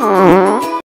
Oh.